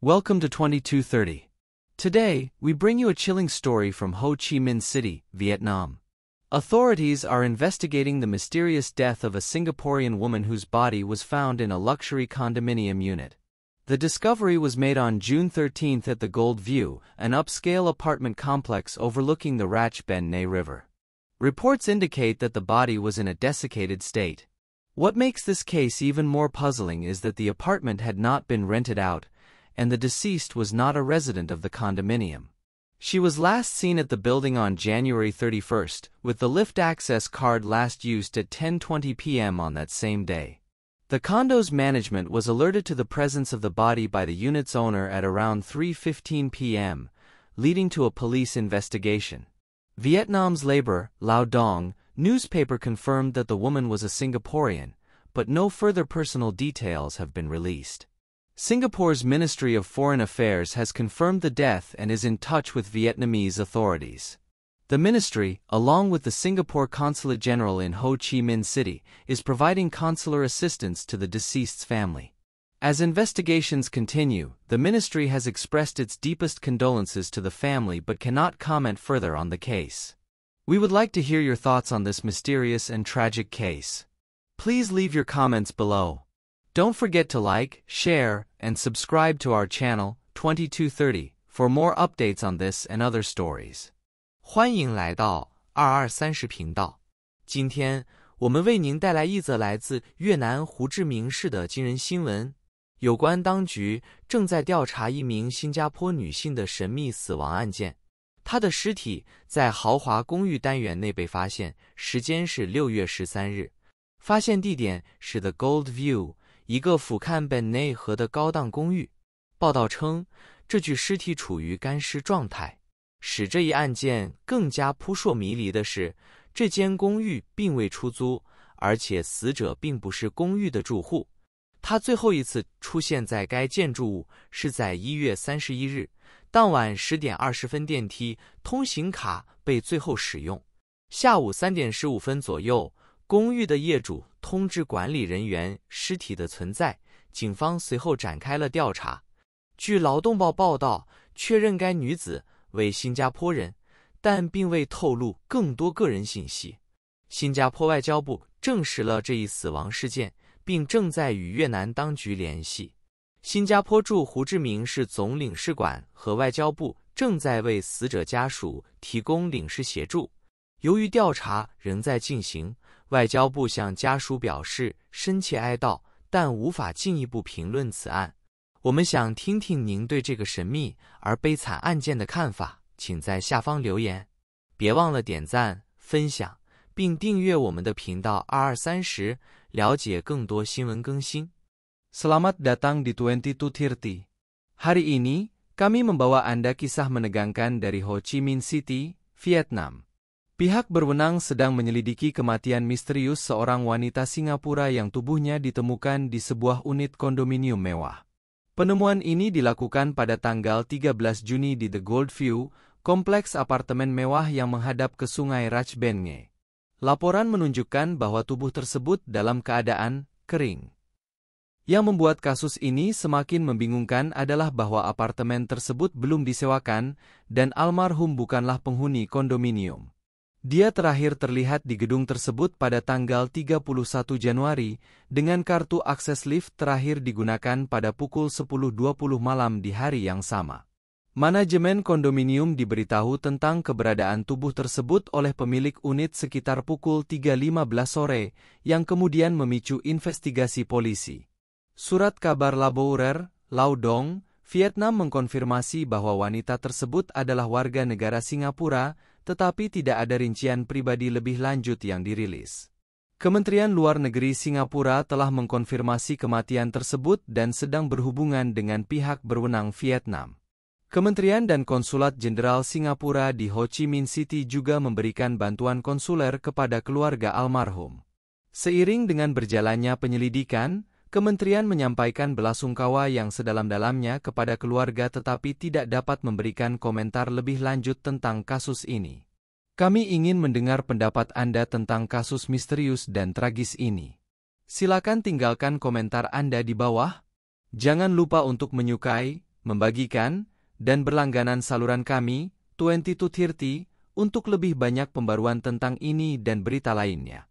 Welcome to 2230. Today, we bring you a chilling story from Ho Chi Minh City, Vietnam. Authorities are investigating the mysterious death of a Singaporean woman whose body was found in a luxury condominium unit. The discovery was made on June 13 at the Gold View, an upscale apartment complex overlooking the Rach Ben Nghe River. Reports indicate that the body was in a desiccated state. What makes this case even more puzzling is that the apartment had not been rented out, and the deceased was not a resident of the condominium. She was last seen at the building on January 31st, with the lift access card last used at 10:20 p.m. on that same day. The condo's management was alerted to the presence of the body by the unit's owner at around 3.15 p.m., leading to a police investigation. Vietnam's Labor, Lao Dong, newspaper confirmed that the woman was a Singaporean, but no further personal details have been released. Singapore's Ministry of Foreign Affairs has confirmed the death and is in touch with Vietnamese authorities. The ministry, along with the Singapore Consulate General in Ho Chi Minh City, is providing consular assistance to the deceased's family. As investigations continue, the ministry has expressed its deepest condolences to the family but cannot comment further on the case. We would like to hear your thoughts on this mysterious and tragic case. Please leave your comments below. Don't forget to like, share, and subscribe to our channel, 2230, for more updates on this and other stories. 欢迎来到二二三十频道。今天我们为您带来一则来自越南胡志明市的惊人新闻：有关当局正在调查一名新加坡女性的神秘死亡案件。她的尸体在豪华公寓单元内被发现，时间是六月十三日，发现地点是 The Gold View， 一个俯瞰本内河的高档公寓。报道称，这具尸体处于干尸状态。使这一案件更加扑朔迷离的是，这间公寓并未出租，而且死者并不是公寓的住户。他最后一次出现在该建筑物是在一月三十一日当晚十点二十分，电梯通行卡被最后使用。下午三点十五分左右，公寓的业主通知管理人员尸体的存在，警方随后展开了调查。据《劳动报》报道，确认该女子。为新加坡人，但并未透露更多个人信息。新加坡外交部证实了这一死亡事件，并正在与越南当局联系。新加坡驻胡志明市总领事馆和外交部正在为死者家属提供领事协助。由于调查仍在进行，外交部向家属表示深切哀悼，但无法进一步评论此案。我们想听听您对这个神秘而悲惨案件的看法，请在下方留言。别忘了点赞、分享，并订阅我们的频道二二三十，了解更多新闻更新。Selamat datang di Twenty Two Thirty. Hari ini kami membawa Anda kisah menegangkan dari Ho Chi Minh City, Vietnam. Pihak berwenang sedang menyelidiki kematian misterius seorang wanita Singapura yang tubuhnya ditemukan di sebuah unit kondominium mewah. Penemuan ini dilakukan pada tanggal 13 Juni di The Gold View, kompleks apartemen mewah yang menghadap ke sungai Rach Benge. Laporan menunjukkan bahwa tubuh tersebut dalam keadaan kering. Yang membuat kasus ini semakin membingungkan adalah bahwa apartemen tersebut belum disewakan dan almarhum bukanlah penghuni kondominium. Dia terakhir terlihat di gedung tersebut pada tanggal 31 Januari, dengan kartu akses lift terakhir digunakan pada pukul 10.20 malam di hari yang sama. Manajemen kondominium diberitahu tentang keberadaan tubuh tersebut oleh pemilik unit sekitar pukul 3.15 sore, yang kemudian memicu investigasi polisi. Surat kabar Labourer, Laudong, Vietnam mengkonfirmasi bahwa wanita tersebut adalah warga negara Singapura, tetapi tidak ada rincian pribadi lebih lanjut yang dirilis. Kementerian Luar Negeri Singapura telah mengkonfirmasi kematian tersebut dan sedang berhubungan dengan pihak berwenang Vietnam. Kementerian dan Konsulat Jenderal Singapura di Ho Chi Minh City juga memberikan bantuan konsuler kepada keluarga almarhum. Seiring dengan berjalannya penyelidikan, Kementerian menyampaikan belasungkawa yang sedalam-dalamnya kepada keluarga tetapi tidak dapat memberikan komentar lebih lanjut tentang kasus ini. Kami ingin mendengar pendapat Anda tentang kasus misterius dan tragis ini. Silakan tinggalkan komentar Anda di bawah. Jangan lupa untuk menyukai, membagikan, dan berlangganan saluran kami, 2230, untuk lebih banyak pembaruan tentang ini dan berita lainnya.